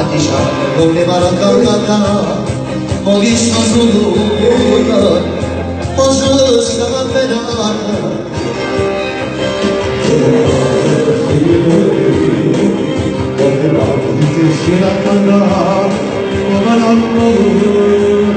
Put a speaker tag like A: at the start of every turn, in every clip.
A: padişah Böyle barakallaka Mogiş nasıl uyar Bozulur sana fena Şirakanda, olan anlıyor,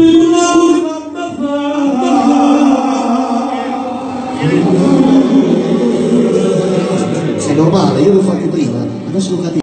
B: È normale,
A: io l'ho fatto prima, adesso lo capisco.